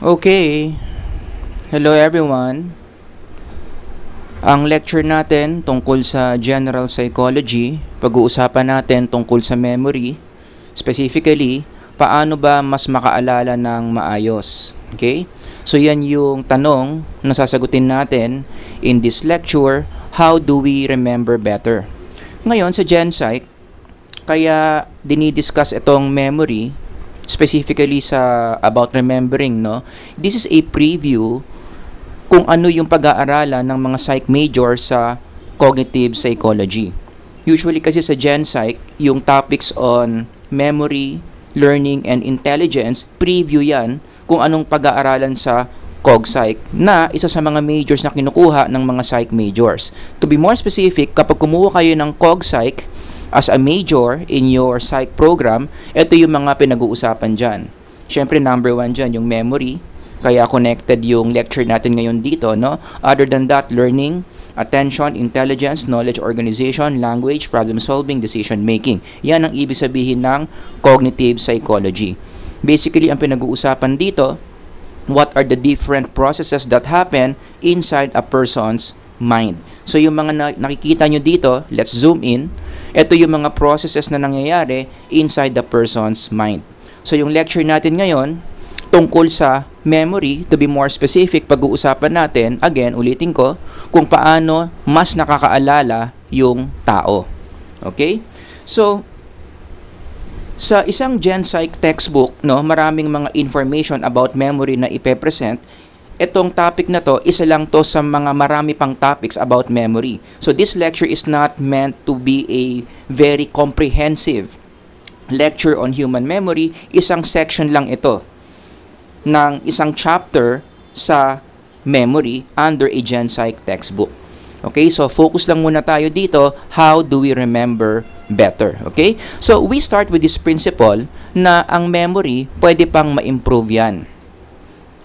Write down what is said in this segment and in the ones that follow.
Okay. Hello everyone. Ang lecture natin tungkol sa general psychology, pag-uusapan natin tungkol sa memory, specifically, paano ba mas makaalala ng maayos. Okay? So yan yung tanong na sasagutin natin in this lecture, how do we remember better? Ngayon sa GenPsych, kaya dinidiscuss itong memory specifically sa about remembering, no? This is a preview kung ano yung pag-aaralan ng mga psych major sa cognitive psychology. Usually kasi sa Gen Psych, yung topics on memory, learning, and intelligence, preview yan kung anong pag-aaralan sa Cog Psych na isa sa mga majors na kinukuha ng mga psych majors. To be more specific, kapag kumuha kayo ng Cog Psych, as a major in your psych program, ito yung mga pinag-uusapan dyan. Siyempre, number one dyan, yung memory. Kaya connected yung lecture natin ngayon dito, no? Other than that, learning, attention, intelligence, knowledge organization, language, problem solving, decision making. Yan ang ibig sabihin ng cognitive psychology. Basically, ang pinag-uusapan dito, what are the different processes that happen inside a person's mind. So, yung mga na- nakikita nyo dito, let's zoom in. Ito yung mga processes na nangyayari inside the person's mind. So, yung lecture natin ngayon, tungkol sa memory, to be more specific, pag-uusapan natin, again, ulitin ko, kung paano mas nakakaalala yung tao. Okay? So, sa isang Gen Psych textbook, no, maraming mga information about memory na ipe-present. Itong topic na to, isa lang to sa mga marami pang topics about memory. So this lecture is not meant to be a very comprehensive lecture on human memory. Isang section lang ito ng isang chapter sa memory under a Gen Psych textbook. Okay, so focus lang muna tayo dito, how do we remember better? Okay? So we start with this principle na ang memory pwede pang ma-improve yan.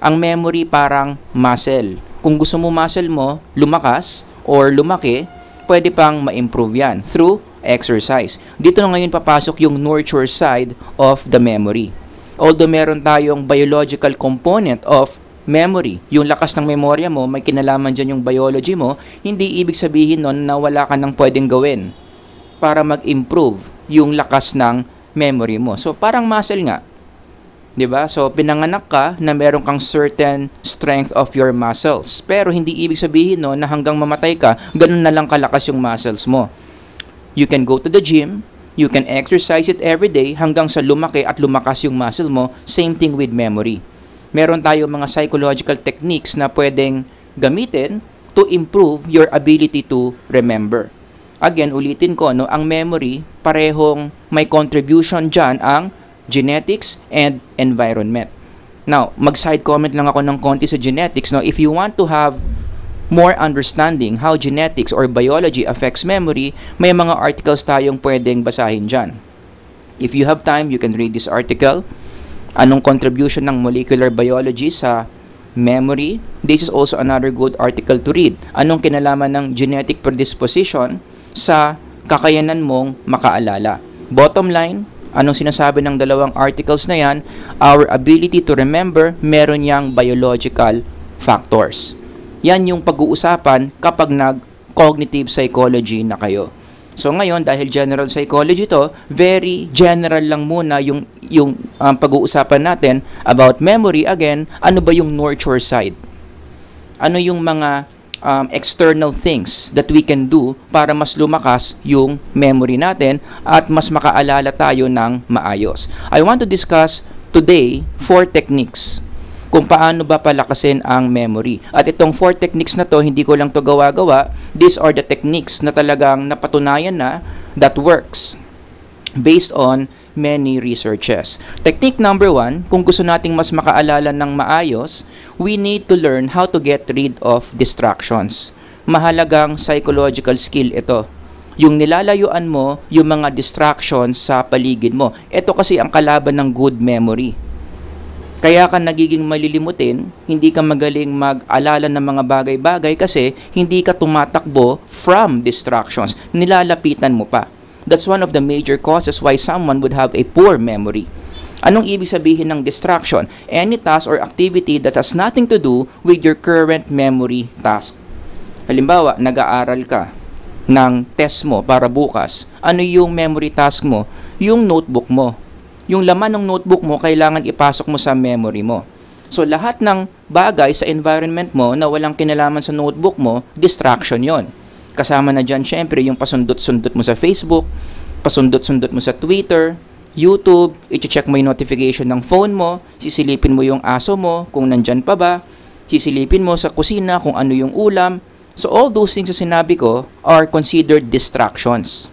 Ang memory parang muscle. Kung gusto mo muscle mo lumakas or lumaki, pwede pang ma-improve yan through exercise. Dito na ngayon papasok yung nurture side of the memory. Although meron tayong biological component of memory, yung lakas ng memorya mo, may kinalaman dyan yung biology mo, hindi ibig sabihin nun na wala ka nang pwedeng gawin para mag-improve yung lakas ng memory mo. So, parang muscle nga. 'Di ba? So pinanganak ka na meron kang certain strength of your muscles. Pero hindi ibig sabihin no na hanggang mamatay ka, ganun na lang kalakas yung muscles mo. You can go to the gym, you can exercise it every day hanggang sa lumaki at lumakas yung muscle mo. Same thing with memory. Meron tayo mga psychological techniques na pwedeng gamitin to improve your ability to remember. Again, ulitin ko, no, ang memory, parehong may contribution dyan ang genetics and environment. Now, mag-side comment lang ako ng konti sa genetics. No? If you want to have more understanding how genetics or biology affects memory, may mga articles tayong pwedeng basahin dyan. If you have time, you can read this article. Anong contribution ng molecular biology sa memory? This is also another good article to read. Anong kinalaman ng genetic predisposition sa kakayanan mong makaalala? Bottom line, Anong sinasabi ng dalawang articles na yan? Our ability to remember, meron yang biological factors. Yan yung pag-uusapan kapag nag-cognitive psychology na kayo. So ngayon, dahil general psychology to, very general lang muna yung, yung um, pag-uusapan natin about memory. Again, ano ba yung nurture side? Ano yung mga um, external things that we can do para mas lumakas yung memory natin at mas makaalala tayo ng maayos. I want to discuss today four techniques kung paano ba palakasin ang memory. At itong four techniques na to, hindi ko lang to gawa-gawa. These are the techniques na talagang napatunayan na that works based on many researches. Technique number one, kung gusto nating mas makaalala ng maayos, we need to learn how to get rid of distractions. Mahalagang psychological skill ito. Yung nilalayuan mo, yung mga distractions sa paligid mo. Ito kasi ang kalaban ng good memory. Kaya ka nagiging malilimutin, hindi ka magaling mag-alala ng mga bagay-bagay kasi hindi ka tumatakbo from distractions. Nilalapitan mo pa. That's one of the major causes why someone would have a poor memory. Anong ibig sabihin ng distraction? Any task or activity that has nothing to do with your current memory task. Halimbawa, nag-aaral ka ng test mo para bukas. Ano yung memory task mo? Yung notebook mo. Yung laman ng notebook mo, kailangan ipasok mo sa memory mo. So, lahat ng bagay sa environment mo na walang kinalaman sa notebook mo, distraction yon. Kasama na dyan, syempre, yung pasundot-sundot mo sa Facebook, pasundot-sundot mo sa Twitter, YouTube, i-check mo yung notification ng phone mo, sisilipin mo yung aso mo kung nandyan pa ba, sisilipin mo sa kusina kung ano yung ulam. So all those things na sinabi ko are considered distractions.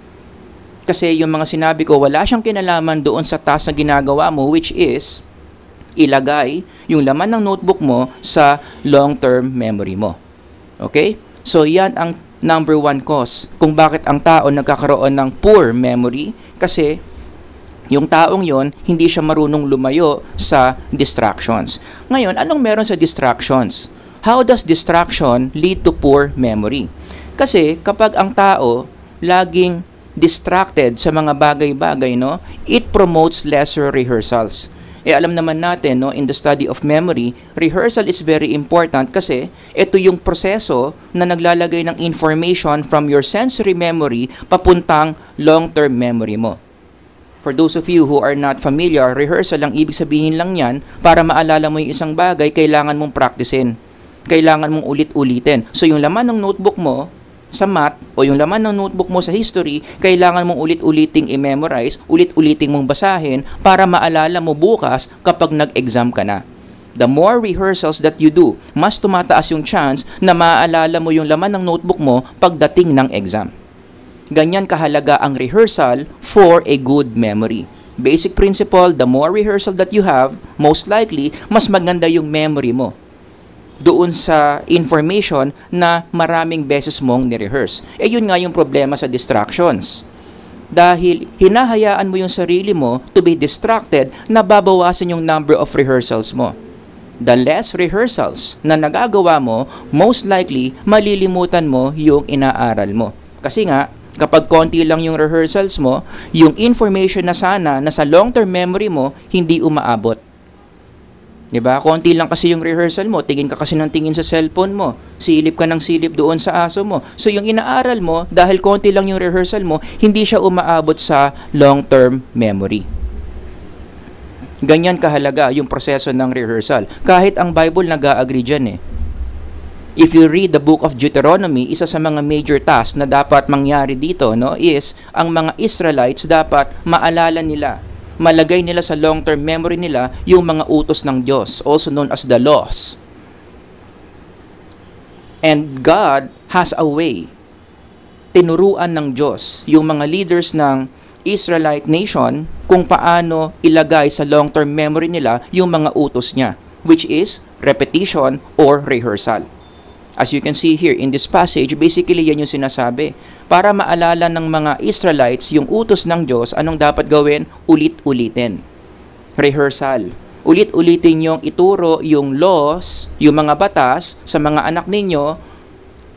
Kasi yung mga sinabi ko, wala siyang kinalaman doon sa task na ginagawa mo which is ilagay yung laman ng notebook mo sa long-term memory mo. Okay? So yan ang number one cause kung bakit ang tao nagkakaroon ng poor memory kasi yung taong yon hindi siya marunong lumayo sa distractions. Ngayon, anong meron sa distractions? How does distraction lead to poor memory? Kasi kapag ang tao laging distracted sa mga bagay-bagay, no, it promotes lesser rehearsals. Eh alam naman natin no in the study of memory, rehearsal is very important kasi ito yung proseso na naglalagay ng information from your sensory memory papuntang long-term memory mo. For those of you who are not familiar, rehearsal ang ibig sabihin lang yan para maalala mo yung isang bagay, kailangan mong practicein. Kailangan mong ulit-ulitin. So yung laman ng notebook mo, sa math o yung laman ng notebook mo sa history, kailangan mong ulit-uliting i-memorize, ulit-uliting mong basahin para maalala mo bukas kapag nag-exam ka na. The more rehearsals that you do, mas tumataas yung chance na maaalala mo yung laman ng notebook mo pagdating ng exam. Ganyan kahalaga ang rehearsal for a good memory. Basic principle, the more rehearsal that you have, most likely, mas maganda yung memory mo doon sa information na maraming beses mong ni-rehearse. Eh yun nga yung problema sa distractions. Dahil hinahayaan mo yung sarili mo to be distracted, nababawasan yung number of rehearsals mo. The less rehearsals na nagagawa mo, most likely malilimutan mo yung inaaral mo. Kasi nga, kapag konti lang yung rehearsals mo, yung information na sana na sa long-term memory mo, hindi umaabot 'Di ba? Konti lang kasi yung rehearsal mo, tingin ka kasi ng tingin sa cellphone mo, silip ka ng silip doon sa aso mo. So yung inaaral mo, dahil konti lang yung rehearsal mo, hindi siya umaabot sa long-term memory. Ganyan kahalaga yung proseso ng rehearsal. Kahit ang Bible nag-agree dyan eh. If you read the book of Deuteronomy, isa sa mga major tasks na dapat mangyari dito no, is ang mga Israelites dapat maalala nila malagay nila sa long-term memory nila yung mga utos ng Diyos, also known as the laws. And God has a way. Tinuruan ng Diyos yung mga leaders ng Israelite nation kung paano ilagay sa long-term memory nila yung mga utos niya, which is repetition or rehearsal. As you can see here in this passage, basically yan yung sinasabi. Para maalala ng mga Israelites yung utos ng Diyos, anong dapat gawin? Ulit-ulitin. Rehearsal. Ulit-ulitin yung ituro yung laws, yung mga batas sa mga anak ninyo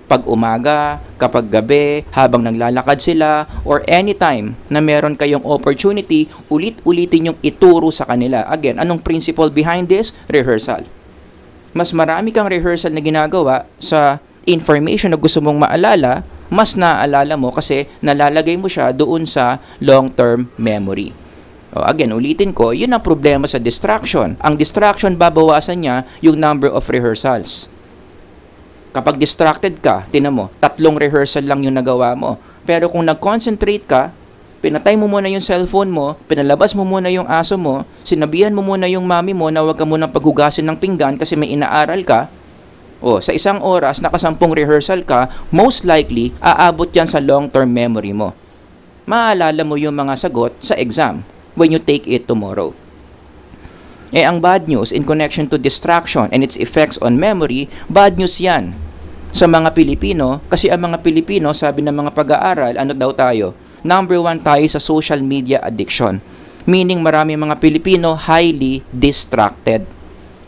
pag umaga, kapag gabi, habang naglalakad sila, or anytime na meron kayong opportunity, ulit-ulitin yung ituro sa kanila. Again, anong principle behind this? Rehearsal mas marami kang rehearsal na ginagawa sa information na gusto mong maalala, mas naaalala mo kasi nalalagay mo siya doon sa long-term memory. O again, ulitin ko, yun ang problema sa distraction. Ang distraction, babawasan niya yung number of rehearsals. Kapag distracted ka, tinan mo, tatlong rehearsal lang yung nagawa mo. Pero kung nag-concentrate ka, pinatay mo muna yung cellphone mo, pinalabas mo muna yung aso mo, sinabihan mo muna yung mami mo na huwag ka munang paghugasin ng pinggan kasi may inaaral ka, o sa isang oras, nakasampung rehearsal ka, most likely, aabot yan sa long-term memory mo. Maalala mo yung mga sagot sa exam when you take it tomorrow. Eh ang bad news in connection to distraction and its effects on memory, bad news yan sa mga Pilipino kasi ang mga Pilipino, sabi ng mga pag-aaral, ano daw tayo? Number one tayo sa social media addiction. Meaning marami mga Pilipino highly distracted.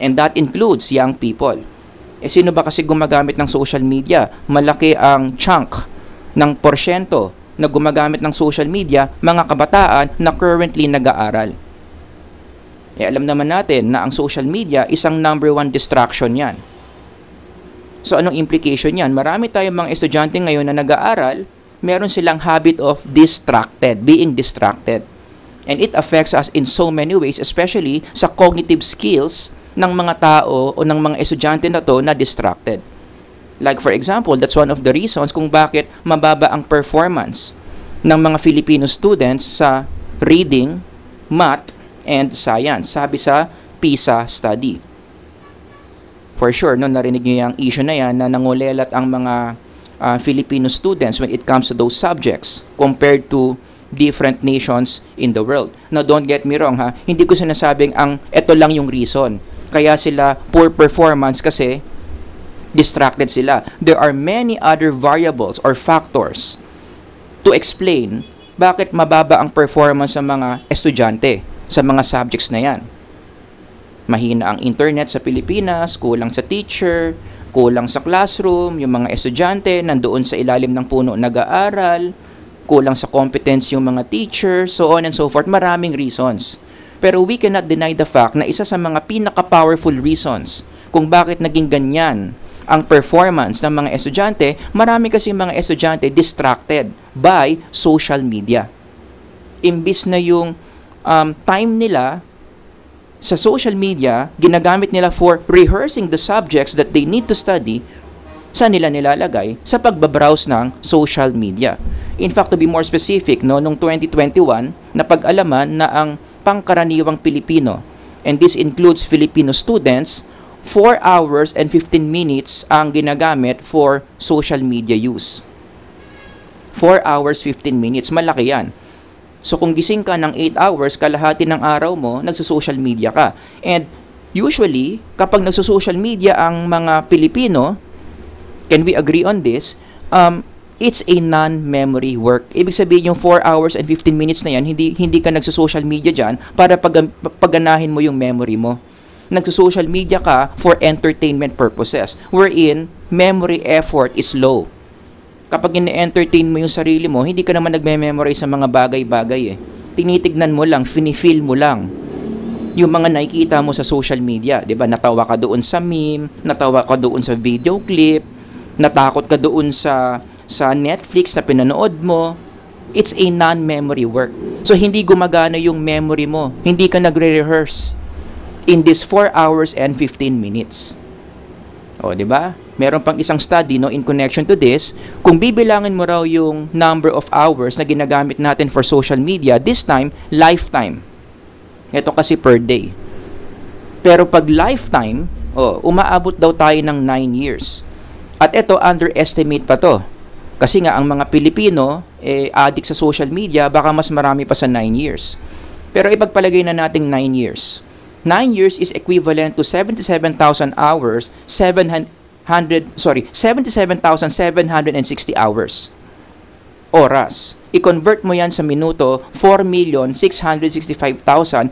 And that includes young people. Eh sino ba kasi gumagamit ng social media? Malaki ang chunk ng porsyento na gumagamit ng social media, mga kabataan na currently nag-aaral. Eh, alam naman natin na ang social media isang number one distraction yan. So anong implication yan? Marami tayong mga estudyante ngayon na nag-aaral, meron silang habit of distracted, being distracted. And it affects us in so many ways, especially sa cognitive skills ng mga tao o ng mga estudyante na to na distracted. Like for example, that's one of the reasons kung bakit mababa ang performance ng mga Filipino students sa reading, math, and Science, sabi sa PISA study. For sure, no, narinig niyo yung issue na yan na nangulelat ang mga uh, Filipino students when it comes to those subjects compared to different nations in the world. Now, don't get me wrong ha, hindi ko sinasabing ang ito lang yung reason. Kaya sila poor performance kasi distracted sila. There are many other variables or factors to explain bakit mababa ang performance ng mga estudyante sa mga subjects na yan. Mahina ang internet sa Pilipinas, kulang sa teacher, kulang sa classroom, yung mga estudyante nandoon sa ilalim ng puno nag-aaral, kulang sa competence yung mga teacher, so on and so forth, maraming reasons. Pero we cannot deny the fact na isa sa mga pinaka-powerful reasons kung bakit naging ganyan ang performance ng mga estudyante, marami kasi mga estudyante distracted by social media. Imbis na yung um, time nila sa social media, ginagamit nila for rehearsing the subjects that they need to study, sa nila nilalagay sa pagbabrowse ng social media. In fact, to be more specific, no, noong 2021, napag-alaman na ang pangkaraniwang Pilipino, and this includes Filipino students, 4 hours and 15 minutes ang ginagamit for social media use. 4 hours 15 minutes, malaki yan. So kung gising ka ng 8 hours, kalahati ng araw mo, nagso-social media ka. And usually, kapag nagso-social media ang mga Pilipino, can we agree on this? Um, it's a non-memory work. Ibig sabihin yung 4 hours and 15 minutes na yan, hindi, hindi ka nagso-social media dyan para pag, paganahin mo yung memory mo. Nagso-social media ka for entertainment purposes, wherein memory effort is low kapag ine-entertain mo yung sarili mo, hindi ka naman nagme-memorize sa mga bagay-bagay eh. Tinitignan mo lang, finifeel mo lang yung mga nakikita mo sa social media, 'di ba? Natawa ka doon sa meme, natawa ka doon sa video clip, natakot ka doon sa sa Netflix na pinanood mo. It's a non-memory work. So hindi gumagana yung memory mo. Hindi ka nagre-rehearse in this 4 hours and 15 minutes. O, 'di ba? Meron pang isang study no in connection to this. Kung bibilangin mo raw yung number of hours na ginagamit natin for social media this time lifetime. Ito kasi per day. Pero pag lifetime oh umaabot daw tayo ng 9 years. At ito underestimate pa to. Kasi nga ang mga Pilipino eh addict sa social media baka mas marami pa sa 9 years. Pero ipagpalagay na nating 9 years. 9 years is equivalent to 77,000 hours, 700, 100, sorry, 77,760 hours. Oras. I-convert mo yan sa minuto, 4,665,600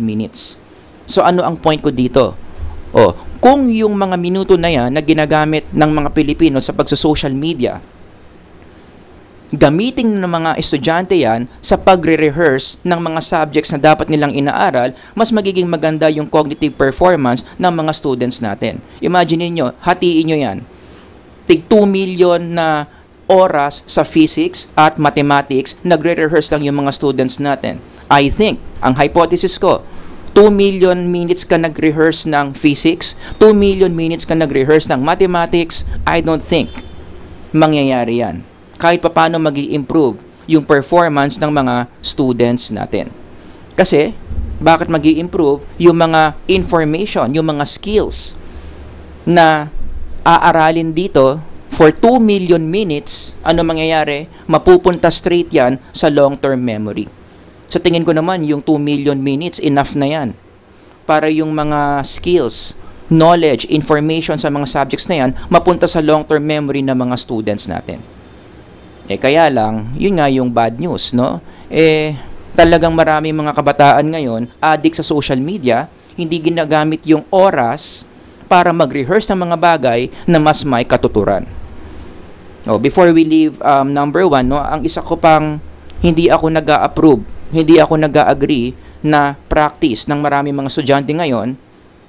minutes. So ano ang point ko dito? Oh, kung yung mga minuto na yan na ginagamit ng mga Pilipino sa pagsa-social media gamitin ng mga estudyante yan sa pagre-rehearse ng mga subjects na dapat nilang inaaral, mas magiging maganda yung cognitive performance ng mga students natin. Imagine niyo, hatiin niyo yan. Tig 2 million na oras sa physics at mathematics, nagre-rehearse lang yung mga students natin. I think, ang hypothesis ko, 2 million minutes ka nag-rehearse ng physics, 2 million minutes ka nag-rehearse ng mathematics, I don't think mangyayari yan kahit paano mag improve yung performance ng mga students natin. Kasi, bakit mag improve yung mga information, yung mga skills na aaralin dito for 2 million minutes, ano mangyayari? Mapupunta straight yan sa long-term memory. So, tingin ko naman, yung 2 million minutes, enough na yan. Para yung mga skills, knowledge, information sa mga subjects na yan, mapunta sa long-term memory ng mga students natin. Eh kaya lang, yun nga yung bad news, no? Eh talagang marami mga kabataan ngayon addict sa social media, hindi ginagamit yung oras para mag-rehearse ng mga bagay na mas may katuturan. Oh, before we leave um, number one, no, ang isa ko pang hindi ako nag approve hindi ako nag agree na practice ng marami mga estudyante ngayon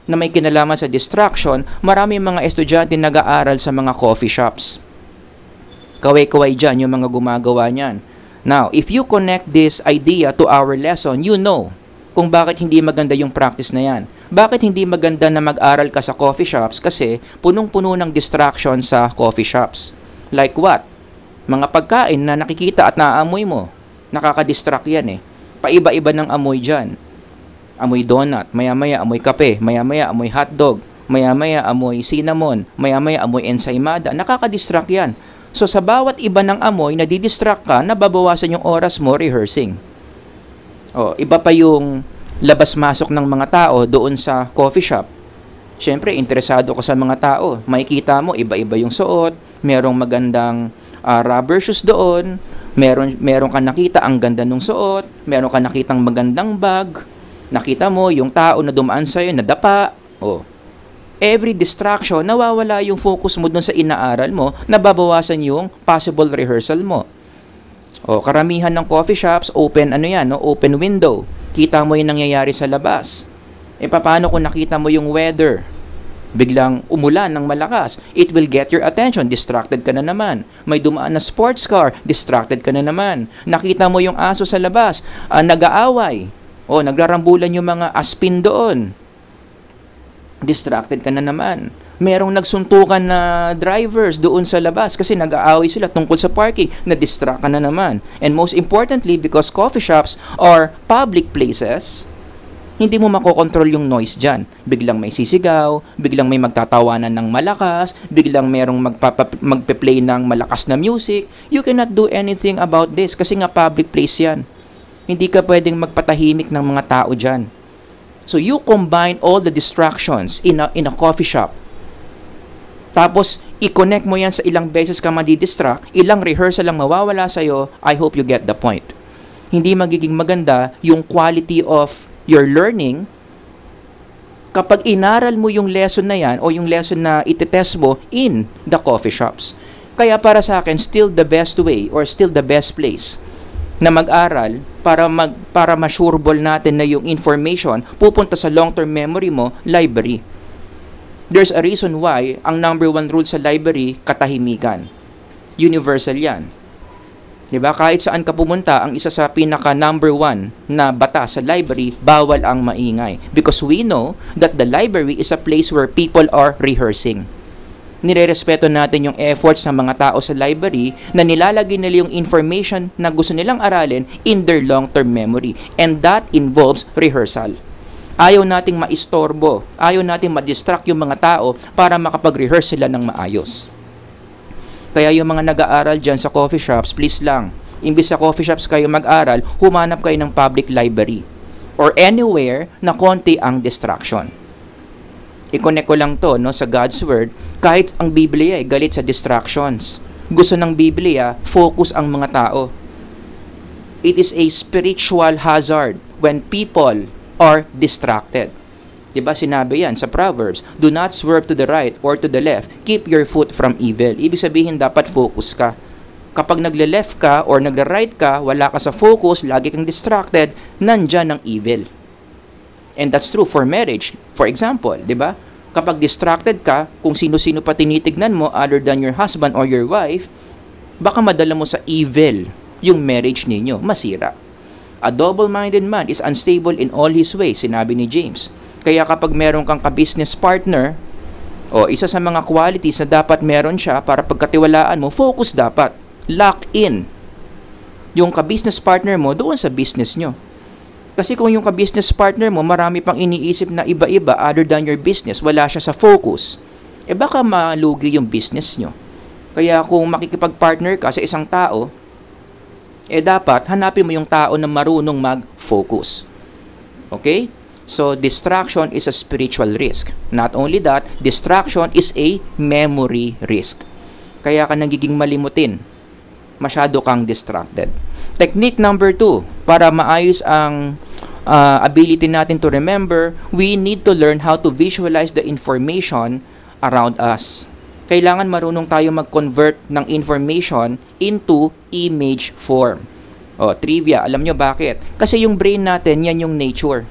na may kinalaman sa distraction, marami mga estudyante nag-aaral sa mga coffee shops. Kaway-kaway dyan yung mga gumagawa niyan. Now, if you connect this idea to our lesson, you know kung bakit hindi maganda yung practice na yan. Bakit hindi maganda na mag-aral ka sa coffee shops? Kasi punong-puno ng distraction sa coffee shops. Like what? Mga pagkain na nakikita at naaamoy mo. Nakaka-distract yan eh. Paiba-iba ng amoy dyan. Amoy donut, maya-maya amoy kape, maya-maya amoy hotdog, maya-maya amoy cinnamon, maya-maya amoy ensaymada. Nakaka-distract yan. So sa bawat iba ng amoy na didistract ka, nababawasan yung oras mo rehearsing. O, iba pa yung labas-masok ng mga tao doon sa coffee shop. Siyempre, interesado ka sa mga tao. Makikita mo, iba-iba yung suot, merong magandang uh, rubber shoes doon, meron, meron ka nakita ang ganda ng suot, meron ka nakitang magandang bag, nakita mo yung tao na dumaan sa'yo, nadapa, oh, every distraction, nawawala yung focus mo dun sa inaaral mo, nababawasan yung possible rehearsal mo. O, karamihan ng coffee shops, open ano yan, no? open window. Kita mo yung nangyayari sa labas. E paano kung nakita mo yung weather? Biglang umulan ng malakas. It will get your attention. Distracted ka na naman. May dumaan na sports car. Distracted ka na naman. Nakita mo yung aso sa labas. Uh, nag-aaway. O, nagrarambulan yung mga aspin doon. Distracted ka na naman merong nagsuntukan na drivers doon sa labas kasi nag-aaway sila tungkol sa parking, na-distract ka na naman. And most importantly, because coffee shops are public places, hindi mo makokontrol yung noise dyan. Biglang may sisigaw, biglang may magtatawanan ng malakas, biglang merong magpapa- magpe-play ng malakas na music. You cannot do anything about this kasi nga public place yan. Hindi ka pwedeng magpatahimik ng mga tao dyan. So you combine all the distractions in a, in a coffee shop tapos, i-connect mo yan sa ilang beses ka madidistract, ilang rehearsal lang mawawala sa'yo, I hope you get the point. Hindi magiging maganda yung quality of your learning kapag inaral mo yung lesson na yan o yung lesson na itetest mo in the coffee shops. Kaya para sa akin, still the best way or still the best place na mag-aral para mag para ma-sureball natin na yung information pupunta sa long-term memory mo, library there's a reason why ang number one rule sa library, katahimikan. Universal yan. 'Di ba? Kahit saan ka pumunta, ang isa sa pinaka number one na bata sa library, bawal ang maingay. Because we know that the library is a place where people are rehearsing. Nirerespeto natin yung efforts ng mga tao sa library na nilalagay nila yung information na gusto nilang aralin in their long-term memory. And that involves rehearsal. Ayaw nating maistorbo, ayaw nating ma-distract yung mga tao para makapag-rehearse sila ng maayos. Kaya yung mga nag-aaral dyan sa coffee shops, please lang, imbis sa coffee shops kayo mag-aral, humanap kayo ng public library or anywhere na konti ang distraction. I-connect ko lang to no, sa God's Word, kahit ang Biblia ay galit sa distractions. Gusto ng Biblia, focus ang mga tao. It is a spiritual hazard when people are distracted. 'Di ba sinabi 'yan sa Proverbs, do not swerve to the right or to the left. Keep your foot from evil. Ibig sabihin dapat focus ka. Kapag nagle-left ka or nagle-right ka, wala ka sa focus, lagi kang distracted, nandyan ang evil. And that's true for marriage. For example, 'di ba? Kapag distracted ka, kung sino-sino pa tinitignan mo other than your husband or your wife, baka madala mo sa evil yung marriage ninyo, masira. A double-minded man is unstable in all his ways, sinabi ni James. Kaya kapag meron kang ka-business partner, o isa sa mga qualities na dapat meron siya para pagkatiwalaan mo, focus dapat. Lock in yung ka-business partner mo doon sa business nyo. Kasi kung yung ka-business partner mo marami pang iniisip na iba-iba other than your business, wala siya sa focus, eh baka malugi yung business nyo. Kaya kung makikipag-partner ka sa isang tao, eh dapat hanapin mo yung tao na marunong mag-focus. Okay? So, distraction is a spiritual risk. Not only that, distraction is a memory risk. Kaya ka nagiging malimutin. Masyado kang distracted. Technique number two, para maayos ang uh, ability natin to remember, we need to learn how to visualize the information around us kailangan marunong tayo mag-convert ng information into image form. O, trivia, alam nyo bakit? Kasi yung brain natin, yan yung nature.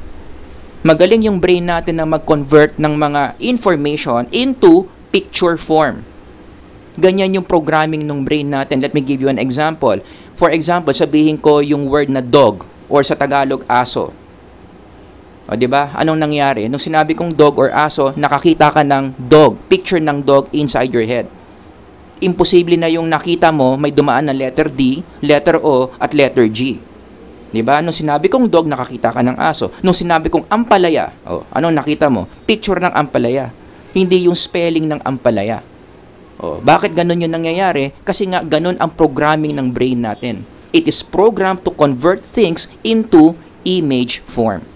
Magaling yung brain natin na mag-convert ng mga information into picture form. Ganyan yung programming ng brain natin. Let me give you an example. For example, sabihin ko yung word na dog or sa Tagalog aso. O, di ba? Anong nangyari? Nung sinabi kong dog or aso, nakakita ka ng dog, picture ng dog inside your head. Imposible na yung nakita mo may dumaan na letter D, letter O, at letter G. 'Di ba? Nung sinabi kong dog, nakakita ka ng aso. Nung sinabi kong ampalaya, oh, anong nakita mo? Picture ng ampalaya. Hindi yung spelling ng ampalaya. Oh, bakit ganun yung nangyayari? Kasi nga ganun ang programming ng brain natin. It is programmed to convert things into image form.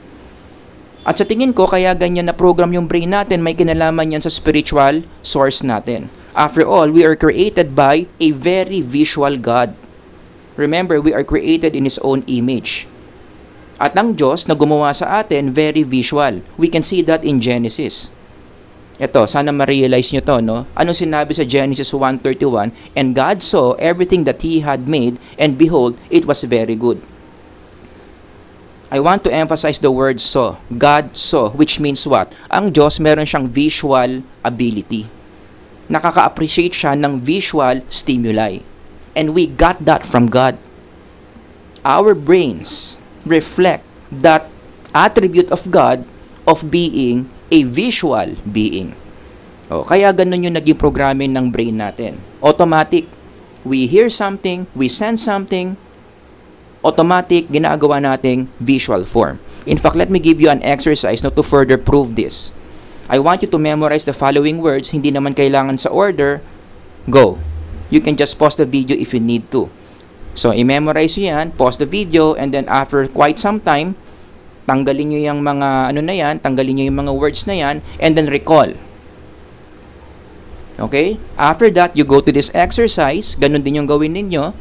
At sa tingin ko, kaya ganyan na program yung brain natin, may kinalaman yan sa spiritual source natin. After all, we are created by a very visual God. Remember, we are created in His own image. At ang Diyos na gumawa sa atin, very visual. We can see that in Genesis. Ito, sana ma-realize nyo to, no? Ano sinabi sa Genesis 1.31? And God saw everything that He had made, and behold, it was very good. I want to emphasize the word saw. God saw, which means what? Ang Diyos meron siyang visual ability. Nakaka-appreciate siya ng visual stimuli. And we got that from God. Our brains reflect that attribute of God of being a visual being. O, kaya ganun yung naging programming ng brain natin. Automatic. We hear something, we sense something, automatic ginagawa nating visual form. In fact, let me give you an exercise now to further prove this. I want you to memorize the following words. Hindi naman kailangan sa order. Go. You can just pause the video if you need to. So, i-memorize yan, pause the video, and then after quite some time, tanggalin nyo yung mga ano na yan, tanggalin nyo yung mga words na yan, and then recall. Okay? After that, you go to this exercise. Ganun din yung gawin ninyo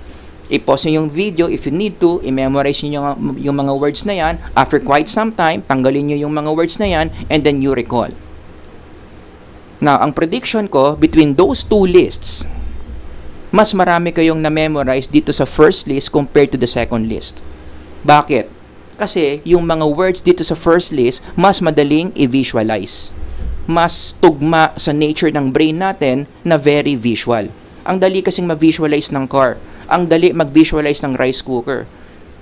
i-pause yung video if you need to, i-memorize nyo yung, yung mga words na yan. After quite some time, tanggalin nyo yung mga words na yan, and then you recall. Now, ang prediction ko, between those two lists, mas marami kayong na-memorize dito sa first list compared to the second list. Bakit? Kasi yung mga words dito sa first list, mas madaling i-visualize. Mas tugma sa nature ng brain natin na very visual. Ang dali kasing ma-visualize ng car ang dali mag-visualize ng rice cooker.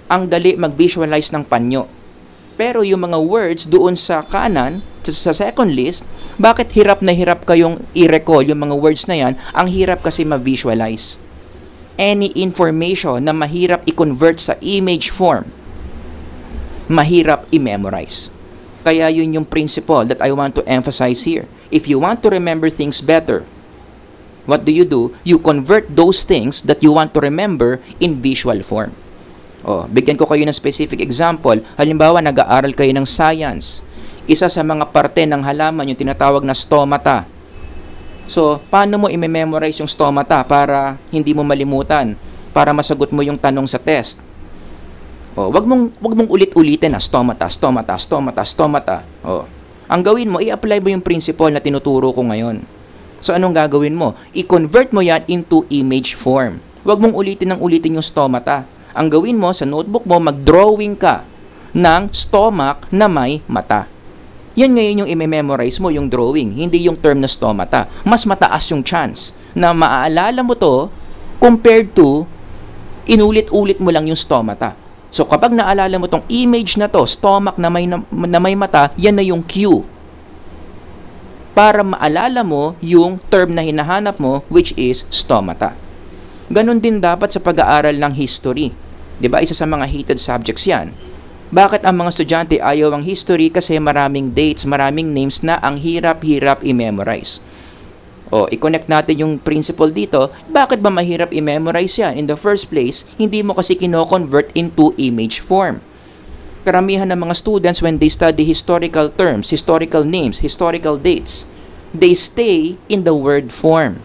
Ang dali mag-visualize ng panyo. Pero yung mga words doon sa kanan, sa second list, bakit hirap na hirap kayong i-recall yung mga words na yan? Ang hirap kasi ma-visualize. Any information na mahirap i-convert sa image form, mahirap i-memorize. Kaya yun yung principle that I want to emphasize here. If you want to remember things better, What do you do? You convert those things that you want to remember in visual form. Oh, bigyan ko kayo ng specific example. Halimbawa, nag-aaral kayo ng science. Isa sa mga parte ng halaman yung tinatawag na stomata. So, paano mo i-memorize yung stomata para hindi mo malimutan? Para masagot mo yung tanong sa test? Oh, wag mong wag mong ulit-ulitin na stomata, stomata, stomata, stomata. Oh. Ang gawin mo, i-apply mo yung principle na tinuturo ko ngayon. So anong gagawin mo? I-convert mo yan into image form. Huwag mong ulitin ng ulitin yung stomata. Ang gawin mo sa notebook mo, mag-drawing ka ng stomach na may mata. Yan ngayon yung i-memorize mo, yung drawing, hindi yung term na stomata. Mas mataas yung chance na maaalala mo to compared to inulit-ulit mo lang yung stomata. So kapag naalala mo tong image na to, stomach na may, na, may mata, yan na yung cue para maalala mo yung term na hinahanap mo which is stomata. Ganon din dapat sa pag-aaral ng history. 'Di ba? Isa sa mga hated subjects 'yan. Bakit ang mga estudyante ayaw ang history? Kasi maraming dates, maraming names na ang hirap-hirap i-memorize. O, i-connect natin yung principle dito. Bakit ba mahirap i-memorize yan? In the first place, hindi mo kasi kino-convert into image form karamihan ng mga students when they study historical terms, historical names, historical dates, they stay in the word form.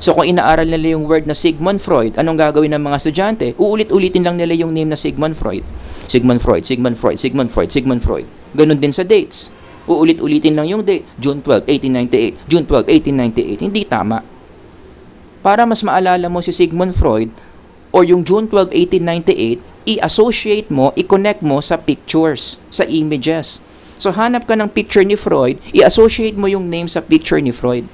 So kung inaaral nila yung word na Sigmund Freud, anong gagawin ng mga estudyante? Uulit-ulitin lang nila yung name na Sigmund Freud. Sigmund Freud, Sigmund Freud, Sigmund Freud, Sigmund Freud. Ganon din sa dates. Uulit-ulitin lang yung date. June 12, 1898. June 12, 1898. Hindi tama. Para mas maalala mo si Sigmund Freud, or yung June 12, 1898, i-associate mo, i-connect mo sa pictures, sa images. So hanap ka ng picture ni Freud, i-associate mo yung name sa picture ni Freud.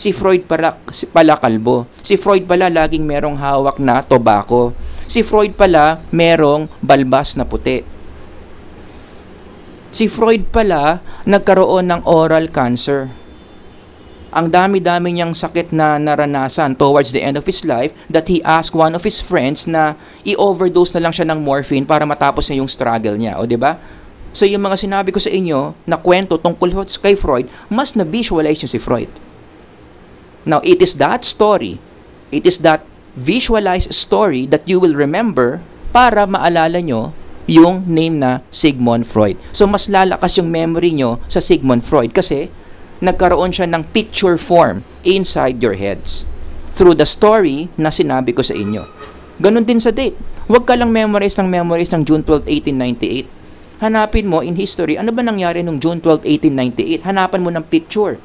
Si Freud pala, si pala kalbo. Si Freud pala laging merong hawak na tobacco. Si Freud pala merong balbas na puti. Si Freud pala nagkaroon ng oral cancer ang dami-dami niyang sakit na naranasan towards the end of his life that he asked one of his friends na i-overdose na lang siya ng morphine para matapos na yung struggle niya. O, di ba? So, yung mga sinabi ko sa inyo na kwento tungkol kay Freud, mas na-visualize si Freud. Now, it is that story, it is that visualized story that you will remember para maalala nyo yung name na Sigmund Freud. So, mas lalakas yung memory nyo sa Sigmund Freud kasi nagkaroon siya ng picture form inside your heads through the story na sinabi ko sa inyo. Ganon din sa date. Huwag ka lang memorize ng memorize ng June 12, 1898. Hanapin mo in history, ano ba nangyari nung June 12, 1898? Hanapan mo ng picture.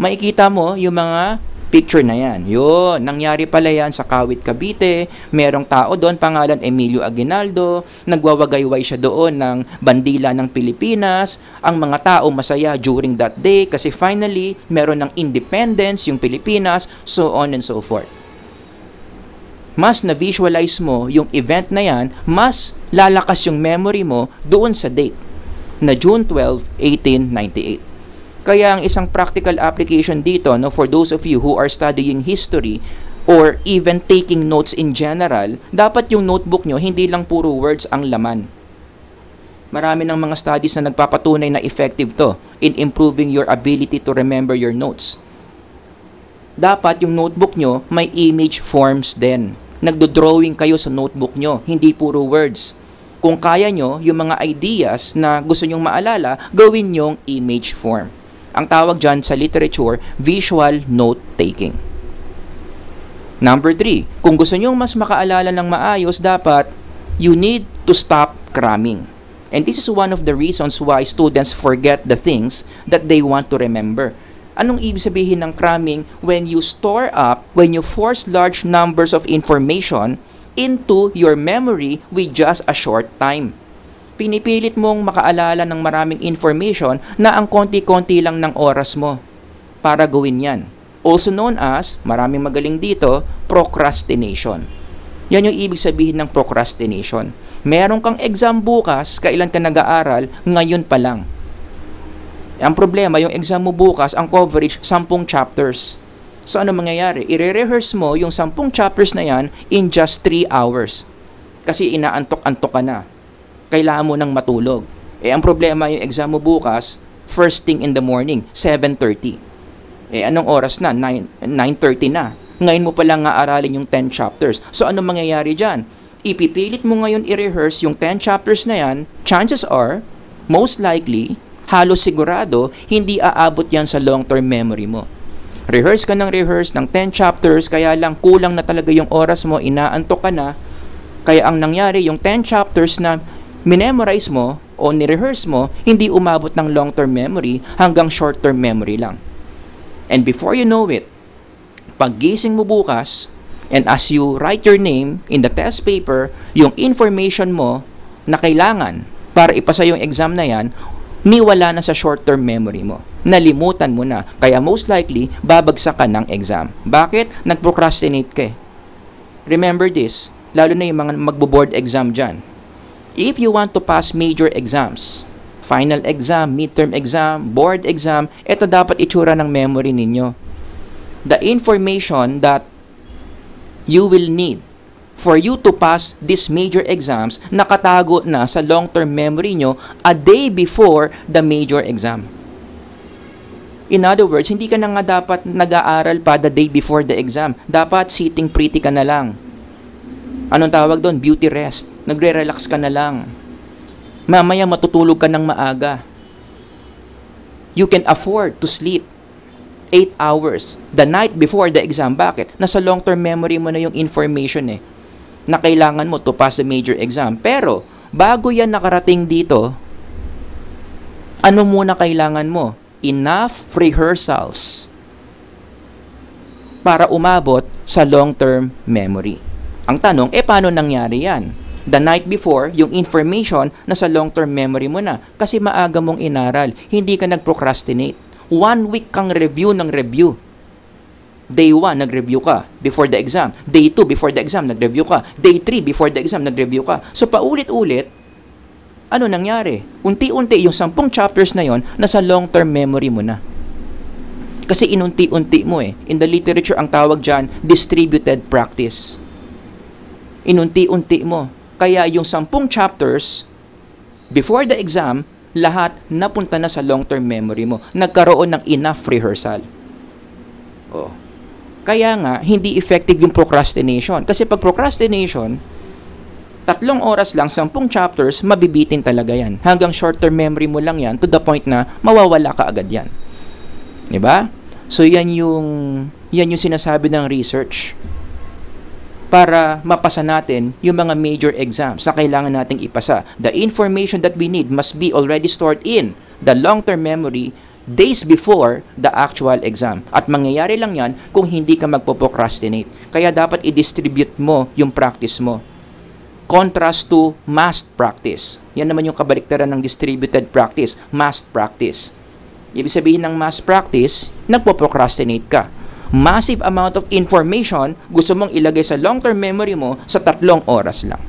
Makikita mo yung mga picture na yan. Yun, nangyari pala yan sa Kawit, Cavite. Merong tao doon, pangalan Emilio Aguinaldo. Nagwawagayway siya doon ng bandila ng Pilipinas. Ang mga tao masaya during that day kasi finally, meron ng independence yung Pilipinas, so on and so forth. Mas na-visualize mo yung event na yan, mas lalakas yung memory mo doon sa date na June 12, 1898. Kaya ang isang practical application dito no for those of you who are studying history or even taking notes in general, dapat yung notebook nyo hindi lang puro words ang laman. Marami ng mga studies na nagpapatunay na effective to in improving your ability to remember your notes. Dapat yung notebook nyo may image forms din. Nagdo-drawing kayo sa notebook nyo, hindi puro words. Kung kaya nyo, yung mga ideas na gusto nyong maalala, gawin nyong image form. Ang tawag dyan sa literature, visual note-taking. Number three, kung gusto nyong mas makaalala ng maayos, dapat you need to stop cramming. And this is one of the reasons why students forget the things that they want to remember. Anong ibig sabihin ng cramming? When you store up, when you force large numbers of information into your memory with just a short time pinipilit mong makaalala ng maraming information na ang konti-konti lang ng oras mo para gawin yan. Also known as, maraming magaling dito, procrastination. Yan yung ibig sabihin ng procrastination. Meron kang exam bukas, kailan ka nag-aaral, ngayon pa lang. Ang problema, yung exam mo bukas, ang coverage, 10 chapters. So ano mangyayari? I-rehearse mo yung 10 chapters na yan in just 3 hours. Kasi inaantok-antok ka na kailangan mo nang matulog. Eh, ang problema yung exam mo bukas, first thing in the morning, 7.30. Eh, anong oras na? 9, 9.30 na. Ngayon mo pa lang nga aralin yung 10 chapters. So, ano mangyayari dyan? Ipipilit mo ngayon i-rehearse yung 10 chapters na yan, chances are, most likely, halos sigurado, hindi aabot yan sa long-term memory mo. Rehearse ka ng rehearse ng 10 chapters, kaya lang kulang na talaga yung oras mo, inaantok ka na, kaya ang nangyari, yung 10 chapters na minemorize mo o ni-rehearse mo, hindi umabot ng long-term memory hanggang short-term memory lang. And before you know it, paggising mo bukas, and as you write your name in the test paper, yung information mo na kailangan para ipasa yung exam na yan, niwala na sa short-term memory mo. Nalimutan mo na. Kaya most likely, babagsak ka ng exam. Bakit? Nag-procrastinate ka eh. Remember this, lalo na yung mga magbo-board exam dyan If you want to pass major exams, final exam, midterm exam, board exam, ito dapat itsura ng memory ninyo. The information that you will need for you to pass these major exams nakatago na sa long-term memory nyo a day before the major exam. In other words, hindi ka na nga dapat nag-aaral pa the day before the exam. Dapat sitting pretty ka na lang. Anong tawag doon? Beauty rest nagre-relax ka na lang. Mamaya matutulog ka ng maaga. You can afford to sleep 8 hours the night before the exam. Bakit? Nasa long-term memory mo na yung information eh na kailangan mo to pass the major exam. Pero, bago yan nakarating dito, ano muna kailangan mo? Enough rehearsals para umabot sa long-term memory. Ang tanong, eh paano nangyari yan? The night before, yung information nasa long-term memory mo na kasi maaga mong inaral. Hindi ka nag-procrastinate. One week kang review ng review. Day 1, nag-review ka before the exam. Day 2, before the exam, nag-review ka. Day 3, before the exam, nag-review ka. So, paulit-ulit, ano nangyari? Unti-unti, yung sampung chapters na yon nasa long-term memory mo na. Kasi inunti-unti mo eh. In the literature, ang tawag dyan, distributed practice. Inunti-unti mo. Kaya yung sampung chapters, before the exam, lahat napunta na sa long-term memory mo. Nagkaroon ng enough rehearsal. Oh. Kaya nga, hindi effective yung procrastination. Kasi pag procrastination, tatlong oras lang, sampung chapters, mabibitin talaga yan. Hanggang short-term memory mo lang yan to the point na mawawala ka agad yan. Diba? So, yan yung, yan yung sinasabi ng research para mapasa natin yung mga major exams na kailangan nating ipasa. The information that we need must be already stored in the long-term memory days before the actual exam. At mangyayari lang yan kung hindi ka magpo-procrastinate. Kaya dapat i-distribute mo yung practice mo. Contrast to mass practice. Yan naman yung kabaliktaran ng distributed practice, mass practice. Ibig sabihin ng mass practice, nagpo-procrastinate ka massive amount of information gusto mong ilagay sa long-term memory mo sa tatlong oras lang.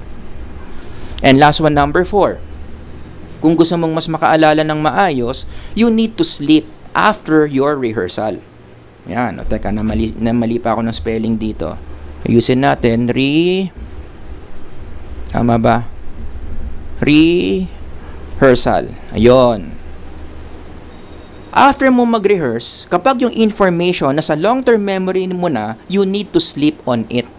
And last one, number four. Kung gusto mong mas makaalala ng maayos, you need to sleep after your rehearsal. Yan. O, teka, namali, namali pa ako ng spelling dito. Ayusin natin. Re... Tama ba? Rehearsal. Ayun. After mo mag-rehearse, kapag yung information nasa long-term memory mo na, you need to sleep on it.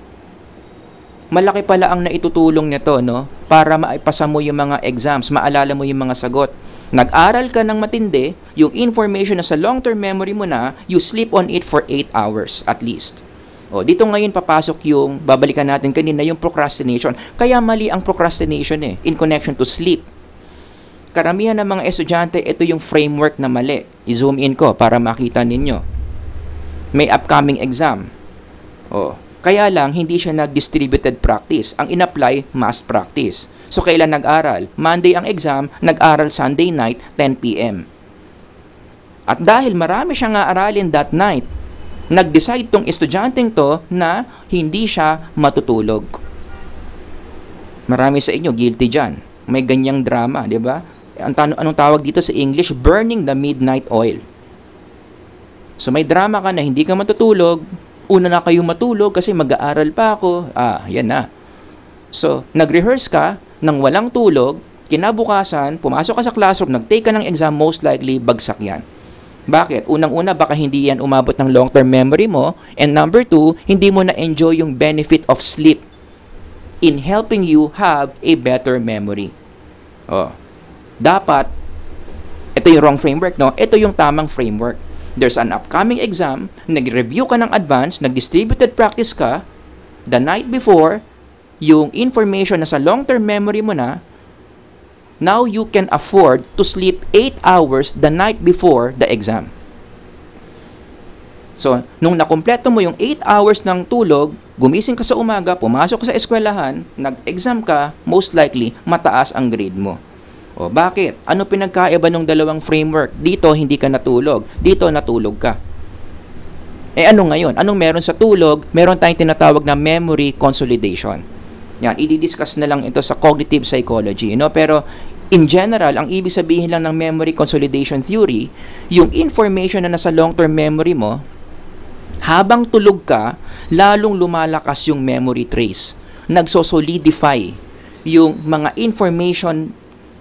Malaki pala ang naitutulong nito, no? Para maipasa mo yung mga exams, maalala mo yung mga sagot. Nag-aral ka ng matindi, yung information na sa long-term memory mo na, you sleep on it for 8 hours at least. O, dito ngayon papasok yung, babalikan natin kanina, yung procrastination. Kaya mali ang procrastination eh, in connection to sleep karamihan ng mga estudyante, ito yung framework na mali. I-zoom in ko para makita ninyo. May upcoming exam. Oh, kaya lang hindi siya nag-distributed practice. Ang in-apply, mass practice. So kailan nag-aral? Monday ang exam, nag-aral Sunday night, 10 p.m. At dahil marami siyang aaralin that night, nag-decide tong estudyanteng to na hindi siya matutulog. Marami sa inyo guilty dyan. May ganyang drama, di ba? Ang tan- anong tawag dito sa English, burning the midnight oil. So may drama ka na hindi ka matutulog, una na kayo matulog kasi mag-aaral pa ako. Ah, yan na. So, nag-rehearse ka ng walang tulog, kinabukasan, pumasok ka sa classroom, nag-take ka ng exam, most likely, bagsak yan. Bakit? Unang-una, baka hindi yan umabot ng long-term memory mo. And number two, hindi mo na-enjoy yung benefit of sleep in helping you have a better memory. Oh dapat, ito yung wrong framework, no? Ito yung tamang framework. There's an upcoming exam, nag-review ka ng advance, nag-distributed practice ka, the night before, yung information na sa long-term memory mo na, now you can afford to sleep 8 hours the night before the exam. So, nung nakumpleto mo yung 8 hours ng tulog, gumising ka sa umaga, pumasok ka sa eskwelahan, nag-exam ka, most likely, mataas ang grade mo. O bakit? Ano pinagkaiba ng dalawang framework? Dito hindi ka natulog, dito natulog ka. Eh ano ngayon? Anong meron sa tulog? Meron tayong tinatawag na memory consolidation. Yan, i-discuss na lang ito sa cognitive psychology, no? Pero in general, ang ibig sabihin lang ng memory consolidation theory, yung information na nasa long-term memory mo, habang tulog ka, lalong lumalakas yung memory trace. Nagso-solidify yung mga information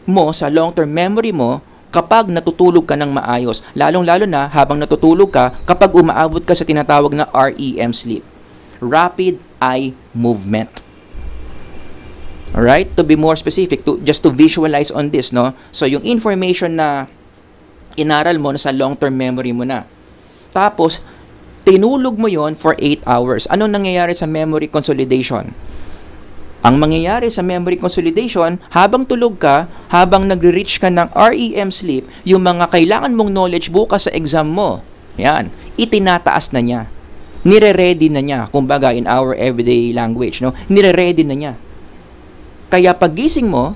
mo sa long-term memory mo kapag natutulog ka ng maayos. Lalong-lalo na habang natutulog ka kapag umaabot ka sa tinatawag na REM sleep. Rapid Eye Movement. Alright? To be more specific, to, just to visualize on this, no? So, yung information na inaral mo na sa long-term memory mo na. Tapos, tinulog mo yon for 8 hours. Anong nangyayari sa memory consolidation? Ang mangyayari sa memory consolidation, habang tulog ka, habang nagre-reach ka ng REM sleep, yung mga kailangan mong knowledge bukas sa exam mo, yan, itinataas na niya. nire-ready na niya, kumbaga in our everyday language, no? Nire-ready na niya. Kaya pagising mo,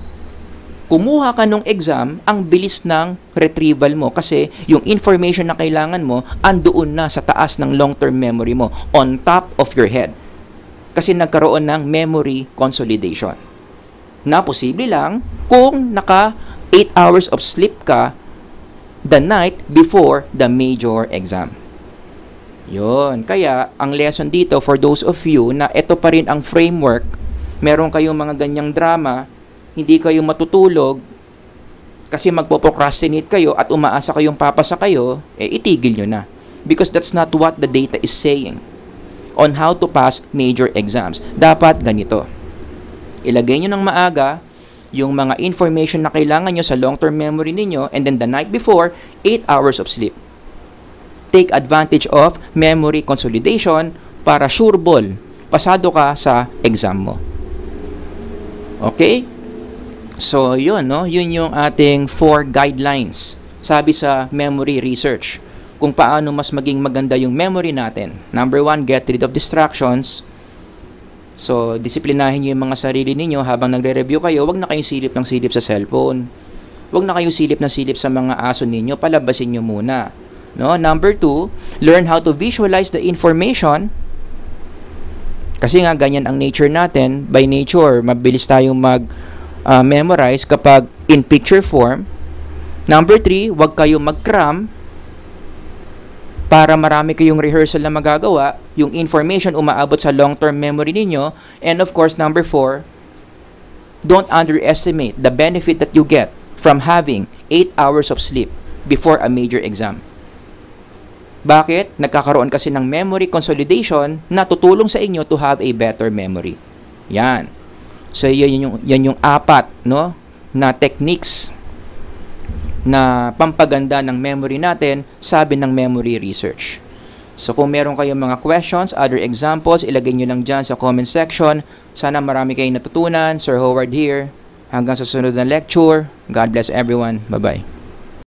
kumuha ka ng exam, ang bilis ng retrieval mo kasi yung information na kailangan mo andoon na sa taas ng long-term memory mo, on top of your head. Kasi nagkaroon ng memory consolidation. Na posible lang kung naka 8 hours of sleep ka the night before the major exam. Yon. Kaya, ang lesson dito for those of you na ito pa rin ang framework, meron kayong mga ganyang drama, hindi kayo matutulog, kasi magpo-procrastinate kayo at umaasa kayong papasa kayo, eh itigil nyo na. Because that's not what the data is saying on how to pass major exams. Dapat ganito. Ilagay nyo ng maaga yung mga information na kailangan nyo sa long-term memory ninyo and then the night before, 8 hours of sleep take advantage of memory consolidation para sure ball, pasado ka sa exam mo. Okay? So, yun, no? Yun yung ating four guidelines. Sabi sa memory research, kung paano mas maging maganda yung memory natin. Number one, get rid of distractions. So, disiplinahin nyo yung mga sarili ninyo habang nagre-review kayo, wag na kayong silip ng silip sa cellphone. Wag na kayong silip ng silip sa mga aso ninyo, palabasin nyo muna. No? Number two, learn how to visualize the information. Kasi nga, ganyan ang nature natin. By nature, mabilis tayong mag-memorize uh, kapag in picture form. Number three, huwag kayong mag-cram para marami kayong rehearsal na magagawa. Yung information umaabot sa long-term memory ninyo. And of course, number four, don't underestimate the benefit that you get from having 8 hours of sleep before a major exam. Bakit? Nagkakaroon kasi ng memory consolidation na tutulong sa inyo to have a better memory. Yan. So, yan yung, yan yung apat no, na techniques na pampaganda ng memory natin, sabi ng memory research. So, kung meron kayong mga questions, other examples, ilagay nyo lang dyan sa comment section. Sana marami kayong natutunan. Sir Howard here. Hanggang sa sunod na lecture. God bless everyone. Bye-bye.